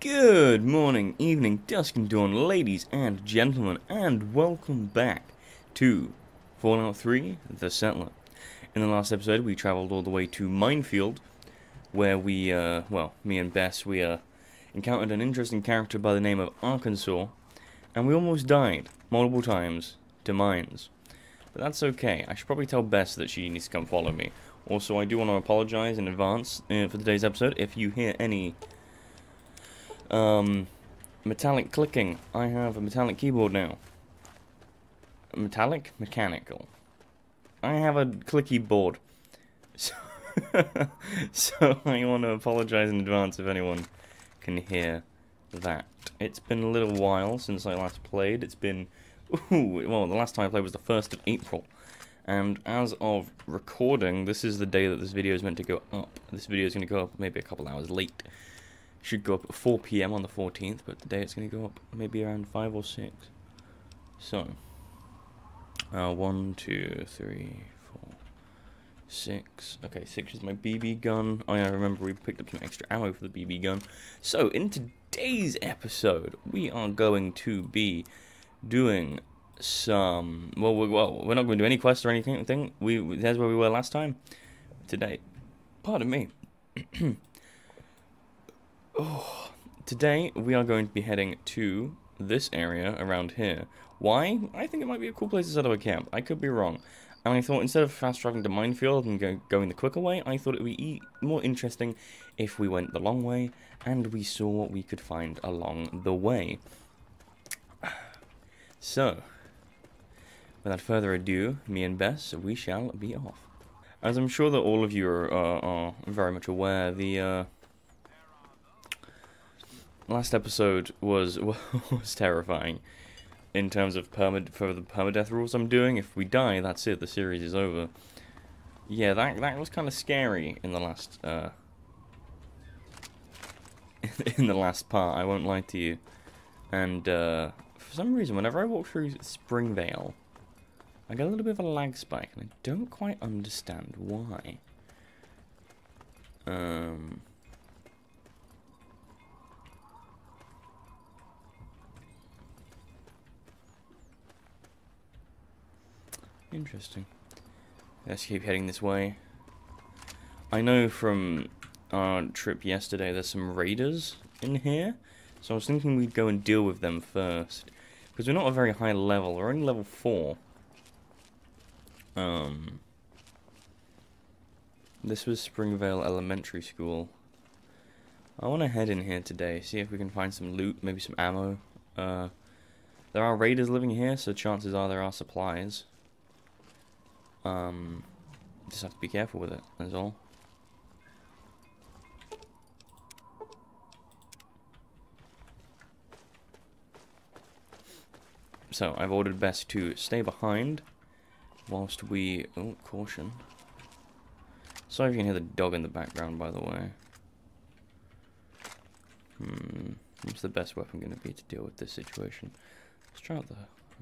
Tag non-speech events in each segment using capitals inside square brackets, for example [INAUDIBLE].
Good morning, evening, dusk and dawn, ladies and gentlemen, and welcome back to Fallout 3, The Settler. In the last episode, we travelled all the way to Minefield, where we, uh, well, me and Bess, we, uh, encountered an interesting character by the name of Arkansas, and we almost died, multiple times, to mines. But that's okay, I should probably tell Bess that she needs to come follow me. Also, I do want to apologise in advance uh, for today's episode if you hear any um, metallic clicking. I have a metallic keyboard now. Metallic? Mechanical. I have a clicky board. [LAUGHS] So, so I want to apologize in advance if anyone can hear that. It's been a little while since I last played. It's been... Ooh, well, the last time I played was the 1st of April. And as of recording, this is the day that this video is meant to go up. This video is going to go up maybe a couple hours late. Should go up at 4 p.m. on the 14th, but today it's going to go up maybe around 5 or 6. So, uh, 1, 2, 3, 4, 6. Okay, 6 is my BB gun. Oh yeah, I remember we picked up some extra ammo for the BB gun. So, in today's episode, we are going to be doing some... Well, we, well we're not going to do any quests or anything. Thing. We That's where we were last time. Today. Pardon me. [CLEARS THROAT] Oh, [SIGHS] today we are going to be heading to this area around here. Why? I think it might be a cool place to set up a camp. I could be wrong. And I thought instead of fast traveling to Minefield and go, going the quicker way, I thought it would be more interesting if we went the long way and we saw what we could find along the way. [SIGHS] So, without further ado, me and Bess, we shall be off. As I'm sure that all of you are, uh, are very much aware, the uh, last episode was [LAUGHS] was terrifying in terms of perma for the permadeath rules I'm doing. If we die, that's it. The series is over. Yeah, that that was kind of scary in the last uh, [LAUGHS] in the last part. I won't lie to you. And uh, for some reason, whenever I walk through Springvale, I get a little bit of a lag spike, and I don't quite understand why. Um. Interesting. Let's keep heading this way. I know from our trip yesterday there's some raiders in here. So I was thinking we'd go and deal with them first. Because we're not a very high level. We're only level 4. Um, this was Springvale Elementary School. I want to head in here today, see if we can find some loot, maybe some ammo. Uh, there are raiders living here, so chances are there are supplies. Um, just have to be careful with it, that's all. So, I've ordered Bess to stay behind whilst we... Oh, caution. Sorry if you can hear the dog in the background, by the way. Hmm, what's the best weapon going to be to deal with this situation? Let's try out the...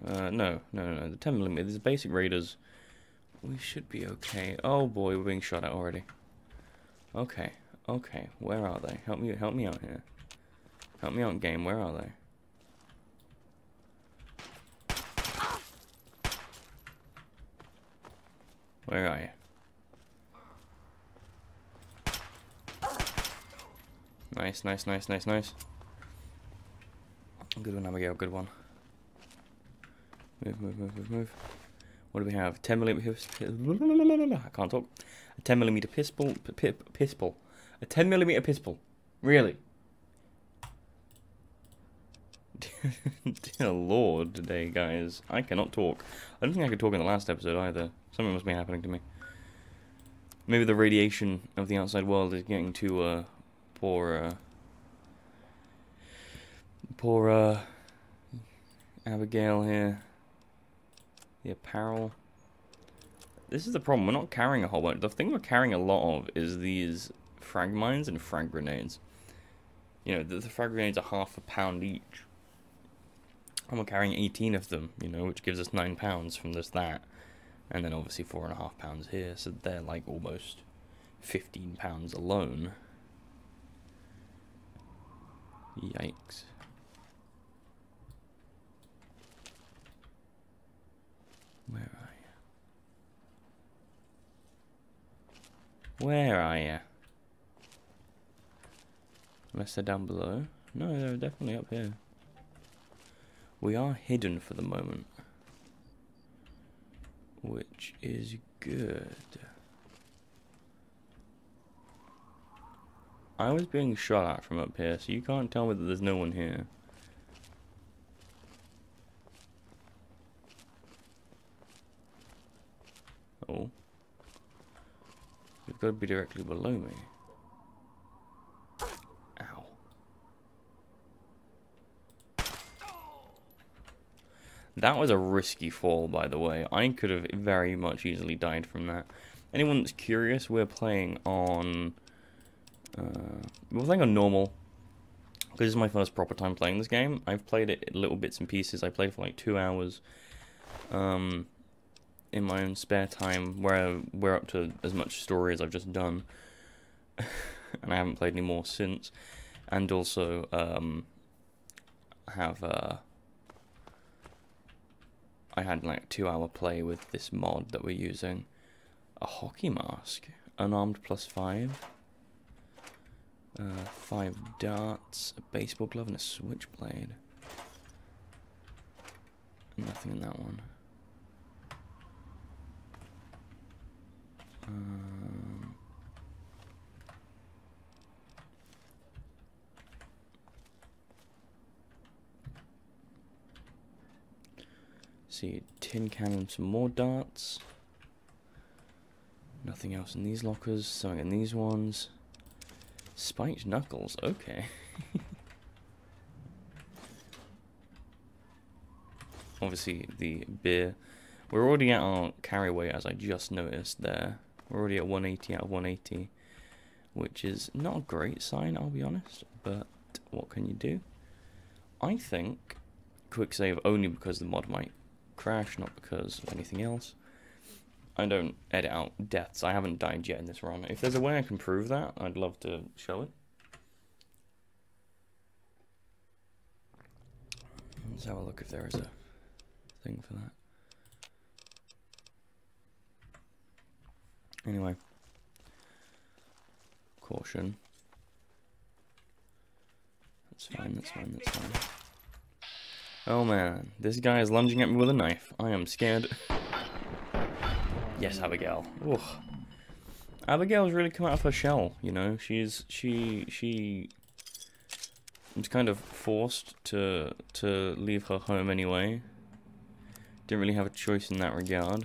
Uh, no, no, no, the 10mm. These basic raiders we should be okay. Oh boy, we're being shot at already. Okay, okay, where are they? Help me, help me out here. Help me out, game. Where are they? Where are you? Nice, nice, nice, nice, nice. Good one, Abigail, good one. Move, move, move, move, move. What do we have? 10 millimeter. I can't talk. A 10 millimeter pistol. Pistol. A 10 millimeter pistol. Really? [LAUGHS] Dear Lord, today, guys. I cannot talk. I don't think I could talk in the last episode either. Something must be happening to me. Maybe the radiation of the outside world is getting to, uh, poor, uh, poor, uh, Abigail here the apparel. This is the problem. We're not carrying a whole bunch. The thing we're carrying a lot of is these frag mines and frag grenades. You know, the, the frag grenades are half a pound each. And we're carrying 18 of them, you know, which gives us 9 pounds from this, that. And then obviously 4.5 pounds here, so they're like almost 15 pounds alone. Yikes. Where are you? Where are you? Unless they're down below. No, they're definitely up here. We are hidden for the moment. Which is good. I was being shot at from up here, so you can't tell me that there's no one here. Oh. You've got to be directly below me. Ow. That was a risky fall, by the way. I could have very much easily died from that. Anyone that's curious, we're playing on uh, we're playing on normal. This is my first proper time playing this game. I've played it little bits and pieces. I played for like two hours um, in my own spare time, where we're up to as much story as I've just done. [LAUGHS] and I haven't played any more since. And also um, have... Uh, I had like two hour play with this mod that we're using. A hockey mask. Unarmed plus five. Uh, five darts, a baseball glove, and a switchblade. Nothing in that one. Um, see, tin cannon, some more darts. Nothing else in these lockers, something in these ones. Spiked knuckles, okay. [LAUGHS] Obviously, the beer. We're already at our carry weight, as I just noticed there. We're already at 180 out of 180, which is not a great sign, I'll be honest, but what can you do? I think quick save only because the mod might crash, not because of anything else. I don't edit out deaths. I haven't died yet in this run. If there's a way I can prove that, I'd love to show it. Let's have a look if there is a thing for that. Anyway. Caution. That's fine, that's fine, that's fine. Oh man, this guy is lunging at me with a knife. I am scared. Yes, Abigail. Ugh. Abigail's really come out of her shell, you know. She's she she was kind of forced to to leave her home anyway. Didn't really have a choice in that regard.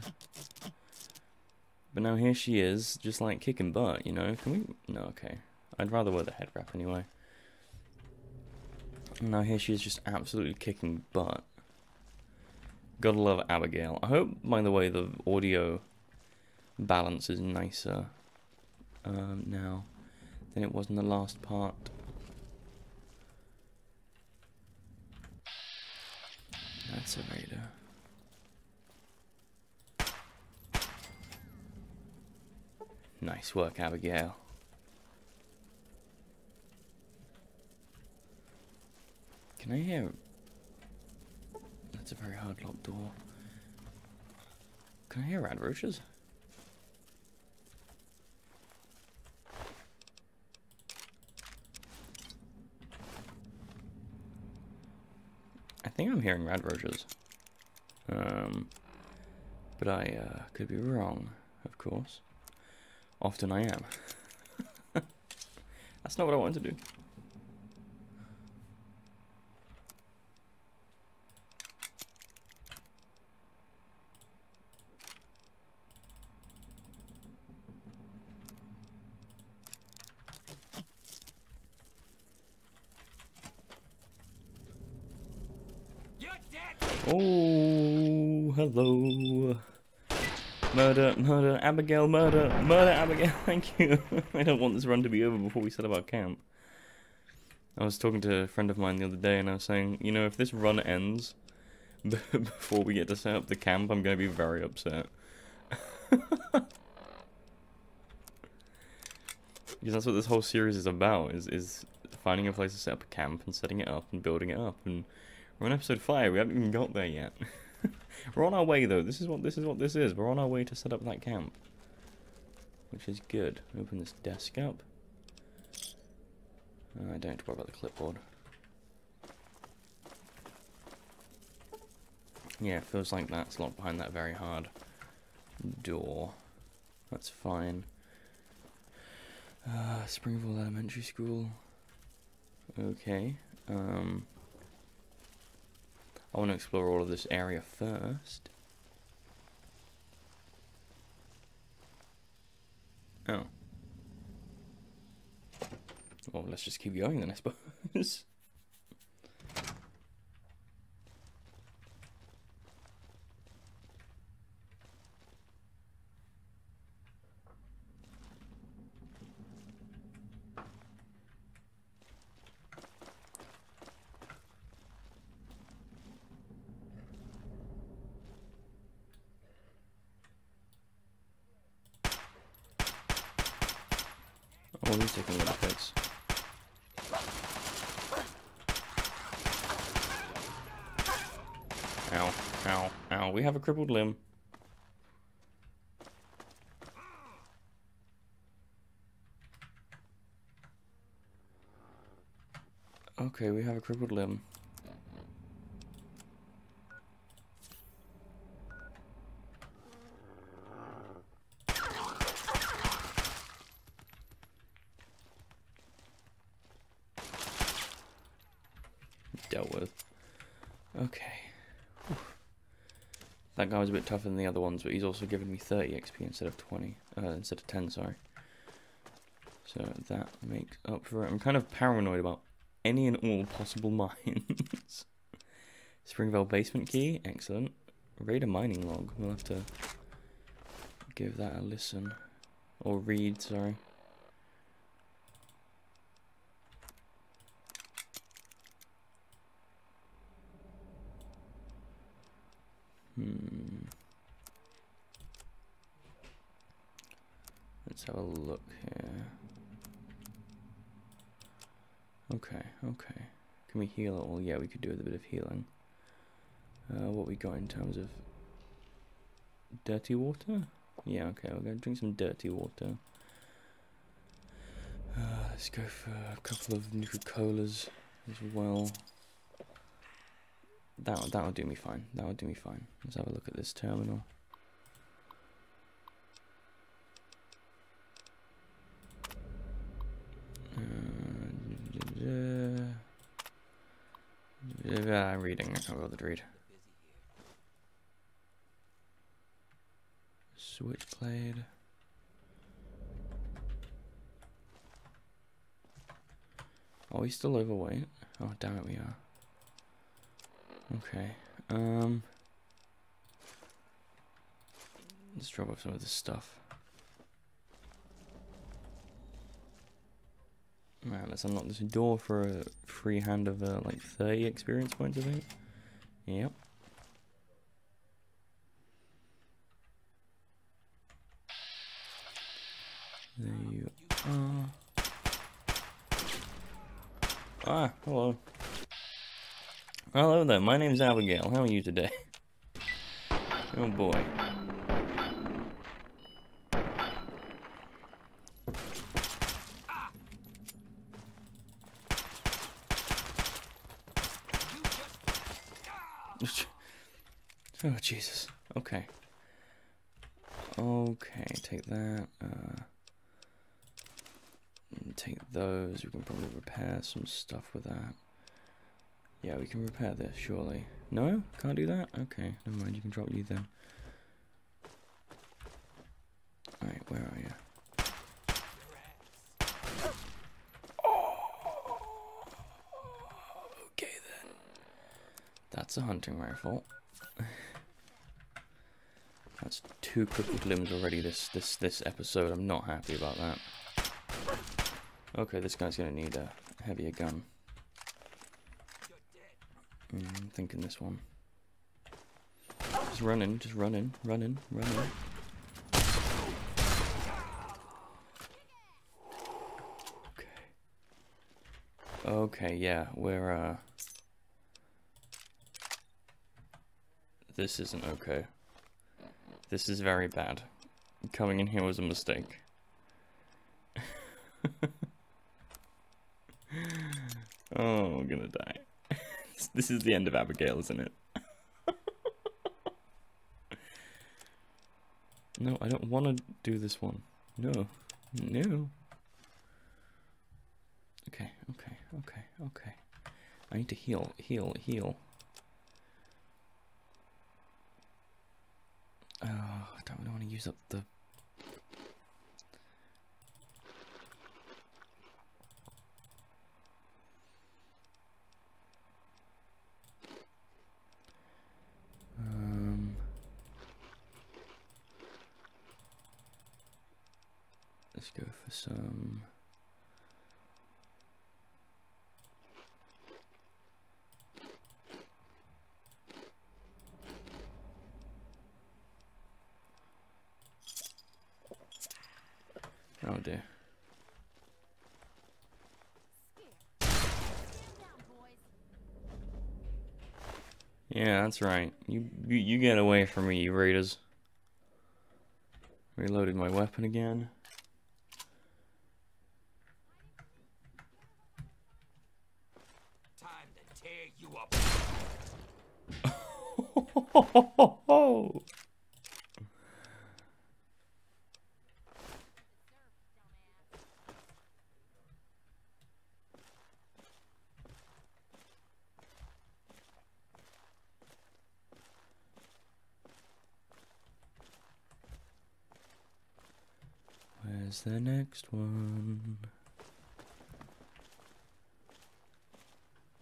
But now here she is, just like kicking butt, you know. Can we? No, okay. I'd rather wear the head wrap anyway. And now here she is, just absolutely kicking butt. Gotta love Abigail. I hope, by the way, the audio balance is nicer um, now than it was in the last part. That's a raider. Nice work, Abigail. Can I hear... That's a very hard locked door. Can I hear rad roaches? I think I'm hearing rad roaches. Um, but I uh, could be wrong, of course. Often I am. [LAUGHS] That's not what I wanted to do. Oh, hello. Murder, murder, Abigail, murder, murder, Abigail, [LAUGHS] thank you. [LAUGHS] I don't want this run to be over before we set up our camp. I was talking to a friend of mine the other day and I was saying, you know, if this run ends [LAUGHS] before we get to set up the camp, I'm going to be very upset. because that's what this whole series is about, is, is finding a place to set up a camp and setting it up and building it up. And we're on episode five. We haven't even got there yet. [LAUGHS] we're on our way though. This is what this is what this is. We're on our way to set up that camp, which is good. Open this desk up. Uh, I don't have to worry about the clipboard. Yeah, feels like that's locked behind that very hard door. That's fine. Uh, Springvale Elementary School. Okay. Um, I want to explore all of this area first. Oh. Well, let's just keep going then, I suppose. [LAUGHS] Oh, he's taking little hits. Ow, ow, ow. We have a crippled limb. Okay, we have a crippled limb. Dealt with. Okay. Whew. That guy was a bit tougher than the other ones, but he's also given me 30 XP instead of 20. Uh, instead of 10, sorry. So that makes up for it. I'm kind of paranoid about any and all possible [LAUGHS] mines. Springvale basement key, excellent. Raider mining log, we'll have to give that a listen. Or read, sorry. Hmm. Let's have a look here. Okay, okay. Can we heal it all? Yeah, we could do with a bit of healing. Uh, what we got in terms of dirty water? Yeah, okay, we're gonna drink some dirty water. Uh, let's go for a couple of Nuka-Colas as well. That that'll do me fine. That'll do me fine. Let's have a look at this terminal. Uh, I'm reading. I can't to read. Switchblade. Are we still overweight? Oh, damn it, we are. Okay. Um. Let's drop off some of this stuff. Man, let's unlock this door for a free hand of uh, like 30 experience points, I think. Yep. There you are. Ah, hello. Hello there, my name's Abigail. How are you today? [LAUGHS] Oh boy. [LAUGHS] Oh Jesus. Okay. Okay, take that. Uh, take those. We can probably repair some stuff with that. Yeah, we can repair this, surely. No? Can't do that? Okay, never mind, you can drop you then. Alright, where are you? Oh, okay then. That's a hunting rifle. [LAUGHS] That's two crippled limbs already this this this episode. I'm not happy about that. Okay, this guy's gonna need a heavier gun. Mm, I'm this one. Just running, just running, running, running. Okay. Okay, yeah, we're, uh... This isn't okay. This is very bad. Coming in here was a mistake. [LAUGHS] oh, I'm gonna die. This is the end of Abigail, isn't it? [LAUGHS] no, I don't want to do this one. No. No. Okay, okay, okay, okay. I need to heal, heal, heal. Oh, I don't really want to use up the... Um... Let's go for some... Oh dear. Yeah, that's right. You, you you get away from me, you raiders. Reloaded my weapon again. Time to tear you up. [LAUGHS] Where's the next one?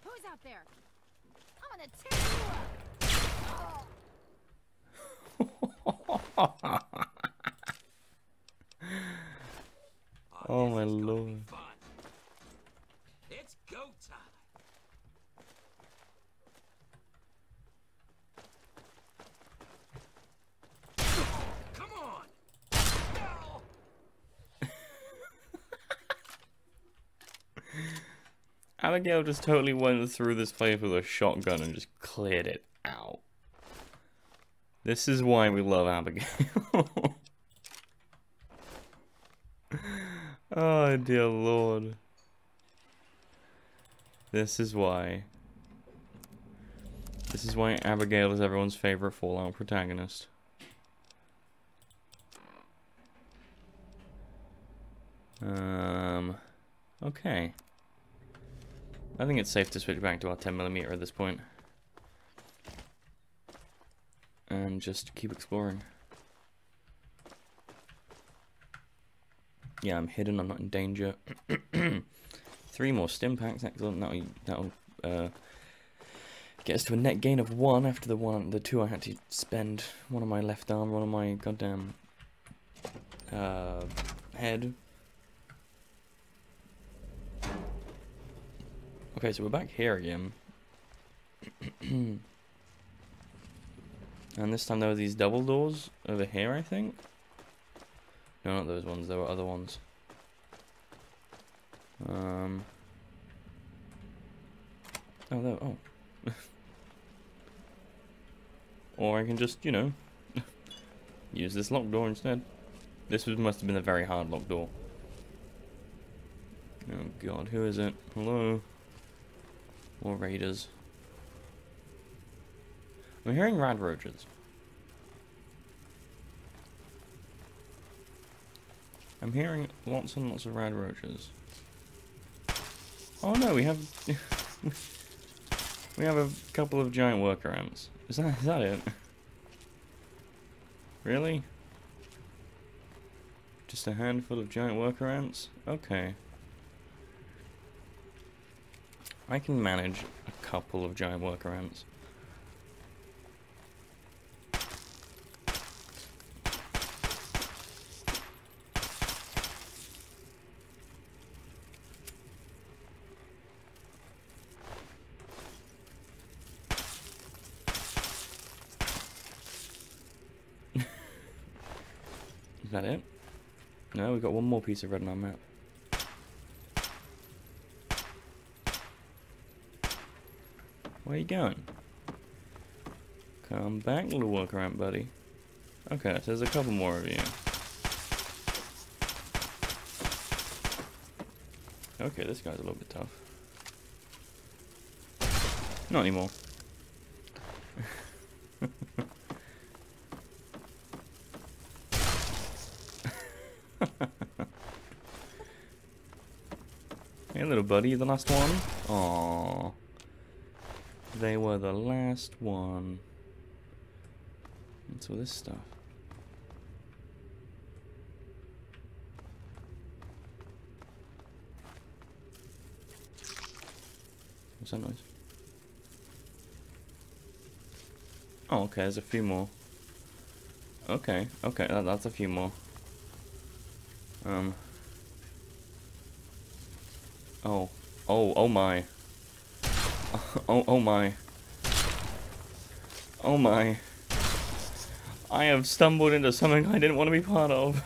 Who's out there? I'm gonna tear you up. [LAUGHS] Oh this my is gonna be lord. fun. It's go time. Come on. No. Abigail just totally went through this place with a shotgun and just cleared it out. This is why we love Abigail. [LAUGHS] oh dear lord. This is why. This is why Abigail is everyone's favorite Fallout protagonist. Um, okay. I think it's safe to switch back to our 10mm at this point. And just keep exploring. Yeah, I'm hidden, I'm not in danger. [COUGHS] Three more stimpaks, excellent. That'll, that'll uh, get us to a net gain of one after the one, the two I had to spend. One on my left arm, one on my goddamn uh, head. Okay, so we're back here again. [CLEARS THROAT] and this time there were these double doors over here, I think. No, not those ones. There were other ones. Um. Oh, there. Oh. [LAUGHS] or I can just, you know, [LAUGHS] use this locked door instead. This was, must have been a very hard locked door. Oh god, who is it? Hello? More raiders. I'm hearing rad roaches. I'm hearing lots and lots of rad roaches. Oh no, we have [LAUGHS] we have a couple of giant worker ants. Is that is that it? Really? Just a handful of giant worker ants? Okay. I can manage a couple of giant worker ants. [LAUGHS] Is that it? No, we've got one more piece of red on our map. Where are you going? Come back, little worker ant buddy. Okay, so there's a couple more of you. Okay, this guy's a little bit tough. Not anymore. [LAUGHS] hey, little buddy, the last one? Aww. They were the last one. What's all this stuff? What's that noise? Oh, okay, there's a few more. Okay, okay, that, that's a few more. Um. Oh, oh, oh my. [LAUGHS] Oh, oh my. Oh my. I have stumbled into something I didn't want to be part of.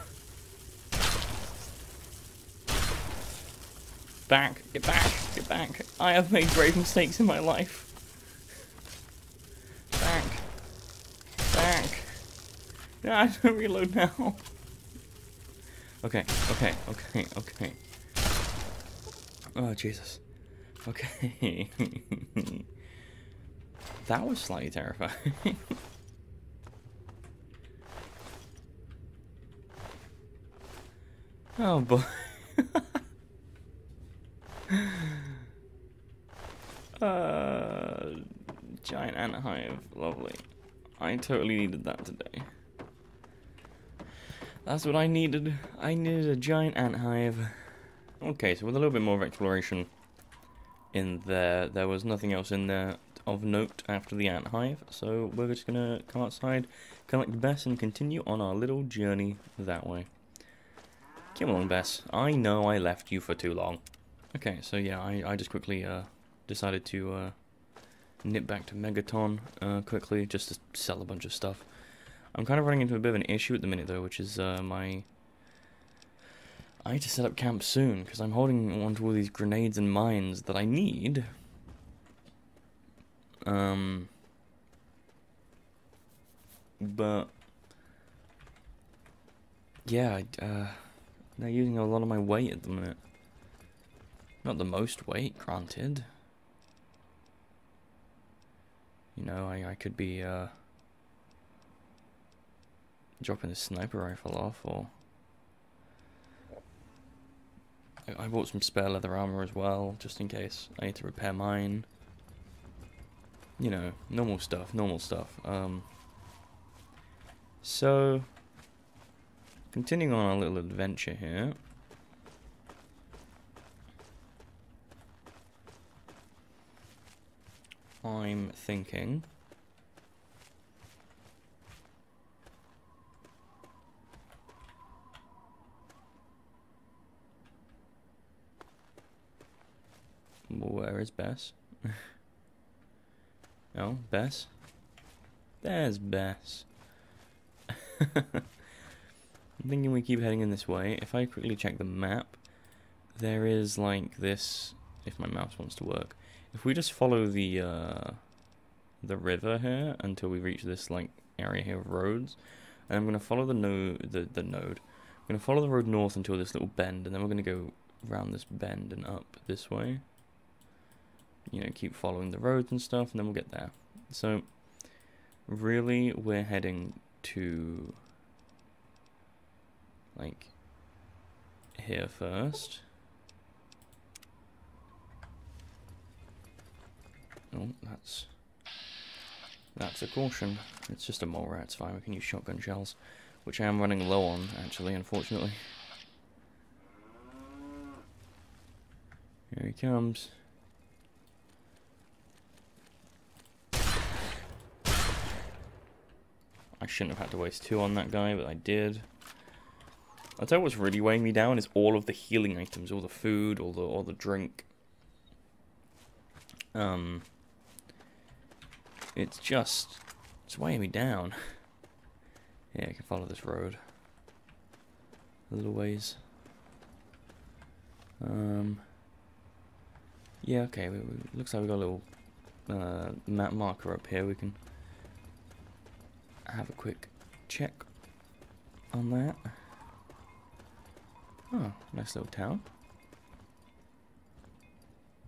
Back, get back, get back. I have made grave mistakes in my life. Back. Back. No, [LAUGHS] I don't reload now. Okay, okay, okay, okay. Oh, Jesus. Okay. [LAUGHS] that was slightly terrifying. [LAUGHS] oh boy. [LAUGHS] uh, giant ant hive, lovely. I totally needed that today. That's what I needed. I needed a giant ant hive. Okay, so with a little bit more of exploration in there, there was nothing else in there of note after the ant hive, so we're just gonna come outside, collect Bess, and continue on our little journey that way. Come along, Bess. I know I left you for too long. Okay, so yeah, I, I just quickly uh, decided to uh, nip back to Megaton uh, quickly, just to sell a bunch of stuff. I'm kind of running into a bit of an issue at the minute, though, which is uh, my... I need to set up camp soon, because I'm holding on to all these grenades and mines that I need. Um... But... Yeah, uh, they're using a lot of my weight at the minute. Not the most weight, granted. You know, I, I could be, uh dropping a sniper rifle off, or I, I bought some spare leather armor as well, just in case I need to repair mine. You know, normal stuff, normal stuff. Um, so, continuing on our little adventure here. I'm thinking Where [LAUGHS] is Bess? [LAUGHS] oh, Bess? There's Bess. I'm thinking we keep heading in this way. If I quickly check the map, there is like this, if my mouse wants to work. If we just follow the, uh, the river here until we reach this like area here of roads, and I'm going to follow the, no the, the node. I'm going to follow the road north until this little bend, and then we're going to go around this bend and up this way you know, keep following the roads and stuff, and then we'll get there. So, really, we're heading to, like, here first. Oh, that's, that's a caution. It's just a mole rat, it's fine, we can use shotgun shells. Which I am running low on, actually, unfortunately. Here he comes. I shouldn't have had to waste two on that guy, but I did. I'll tell you what's really weighing me down is all of the healing items, all the food, all the all the drink. Um, it's just it's weighing me down. [LAUGHS] yeah, I can follow this road a little ways. Um, yeah, okay. We, we, looks like we got a little uh, map marker up here, we can have a quick check on that. Oh, nice little town.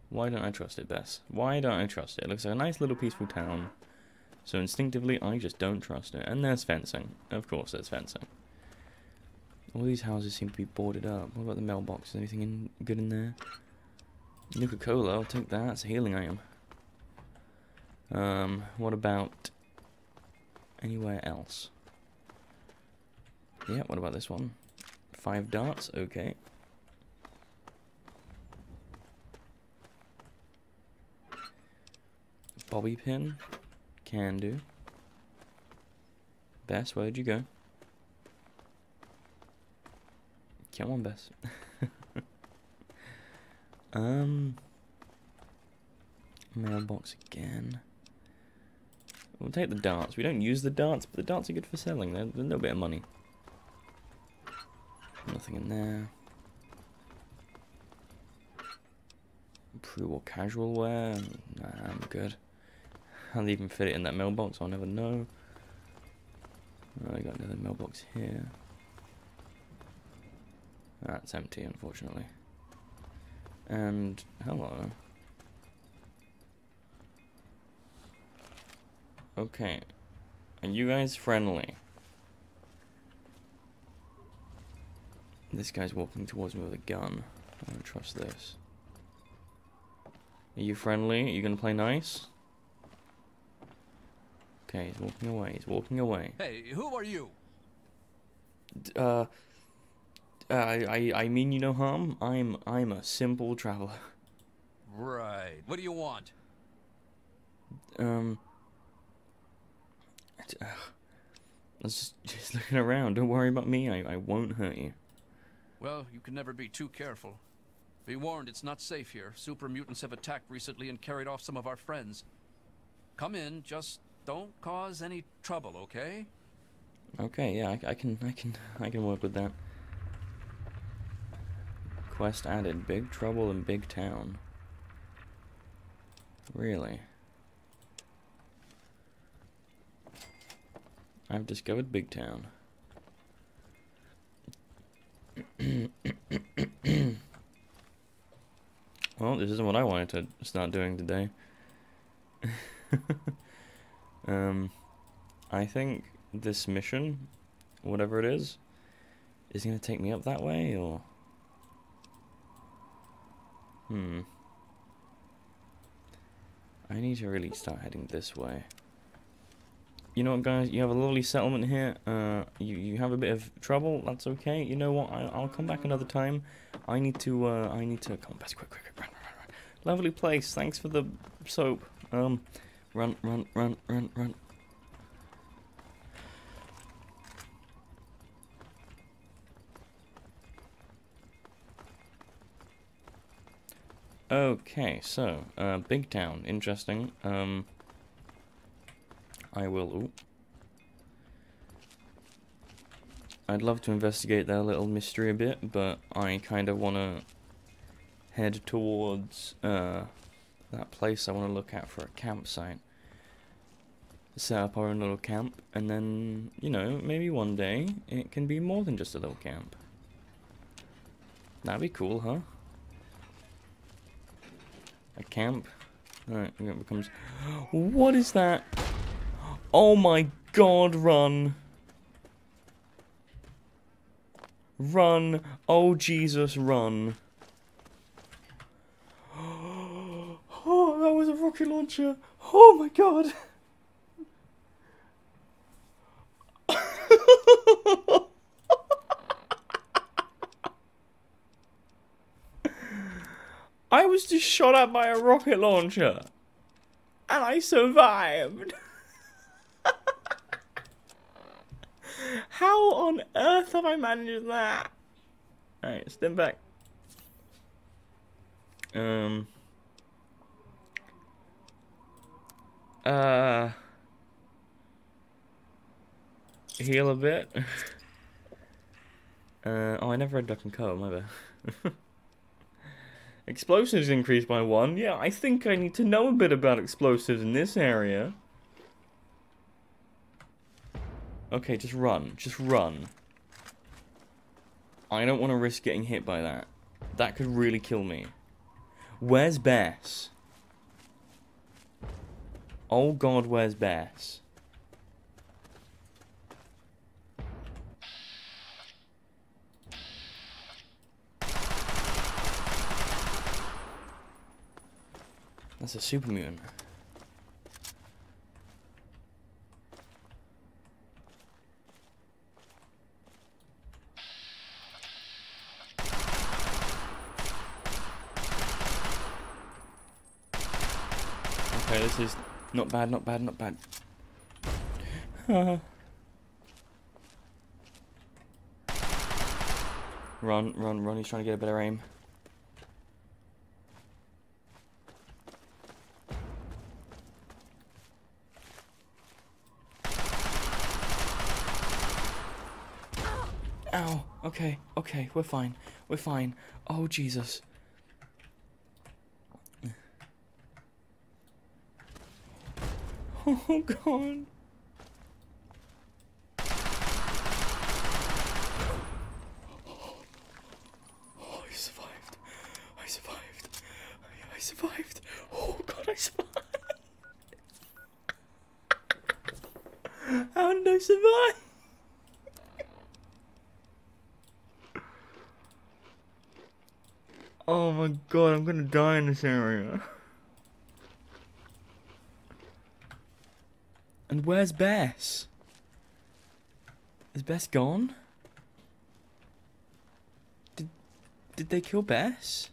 Why don't I trust it, Bess? Why don't I trust it? It looks like a nice little peaceful town. So instinctively, I just don't trust it. And there's fencing. Of course there's fencing. All these houses seem to be boarded up. What about the mailbox? Anything in, good in there? Nuka-Cola, I'll take that. It's a healing item. Um, what about anywhere else? Yeah, what about this one? Five darts, okay. Bobby pin, can do. Bess, where'd you go? Come on, Bess. [LAUGHS] um, mailbox again. We'll take the darts. We don't use the darts, but the darts are good for selling. They're, they're a little bit of money. Nothing in there. Pre-War casual wear? Nah, I'm good. I'll even fit it in that mailbox, I'll never know. Oh, I got another mailbox here. That's empty, unfortunately. And, hello. Okay. Are you guys friendly? This guy's walking towards me with a gun. I don't trust this. Are you friendly? Are you gonna play nice? Okay, he's walking away. He's walking away. Hey, who are you? D- Uh, uh, I, I, I mean you no harm. I'm, I'm a simple traveler. Right. What do you want? Um, I was just, [LAUGHS] just looking around. Don't worry about me. I, I won't hurt you. Well, you can never be too careful. Be warned, it's not safe here. Super mutants have attacked recently and carried off some of our friends. Come in, just don't cause any trouble, okay? Okay, yeah, I, I can, I can, [LAUGHS] I can work with that. Quest added: Big trouble in Big Town. Really? I've discovered Big Town. well, this isn't what I wanted to start doing today. [LAUGHS] um, I think this mission, whatever it is, is going to take me up that way, or... Hmm. I need to really start heading this way. You know what, guys? You have a lovely settlement here. Uh, you you have a bit of trouble. That's okay. You know what? I, I'll come back another time. I need to. Uh, I need to. Come on, Bess, quick, quick, quick, run, run, run. Lovely place. Thanks for the soap. Um, run, run, run, run, run. Okay, so uh, big town, interesting. Um, I will. Ooh. I'd love to investigate their little mystery a bit, but I kind of want to head towards uh, that place I want to look at for a campsite. Set up our own little camp, and then, you know, maybe one day it can be more than just a little camp. That'd be cool, huh? A camp. Alright, it becomes. [GASPS] What is that? Oh my god, run! Run! Oh Jesus, run! [GASPS] Oh, that was a rocket launcher! Oh my god! [LAUGHS] I was just shot at by a rocket launcher. And I survived. [LAUGHS] How on earth have I managed that? Alright, step back. Um. Uh. Heal a bit. [LAUGHS] Uh, oh, I never read Duck and Cover, my bad. [LAUGHS] Explosives increased by one. Yeah, I think I need to know a bit about explosives in this area. Okay, just run. Just run. I don't want to risk getting hit by that. That could really kill me. Where's Bess? Oh god, where's Bess? That's a super mutant. Okay, this is not bad, not bad, not bad. [LAUGHS] run, run, run. He's trying to get a better aim. Ow. Okay, okay, we're fine. We're fine. Oh, Jesus. Oh, God. Oh, I survived. I survived. I, I survived. Oh, God, I survived. How did I survive? Oh my god, I'm gonna die in this area. And where's Bess? Is Bess gone? Did did they kill Bess?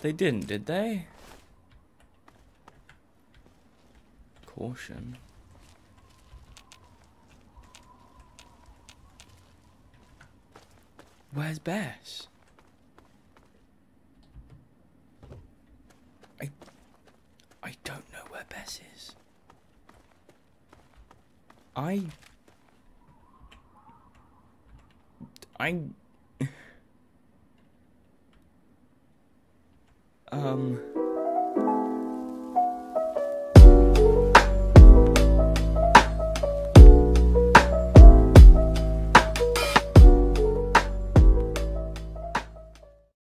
They didn't, did they? Caution. Where's Bess? I I don't know where Bess is. I I [SIGHS] um